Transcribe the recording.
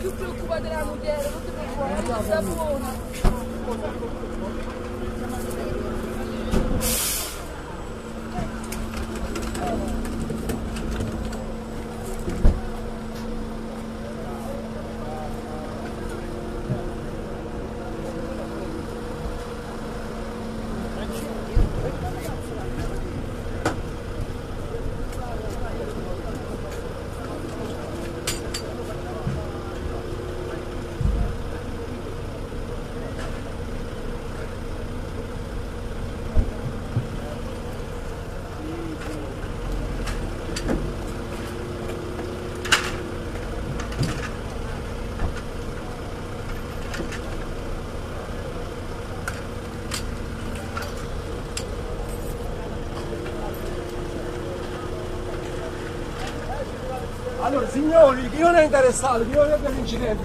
più preoccupata della moglie, non ti preoccupare, la buona. Allora signori, chi non è interessato, chi non è abbia l'incidente,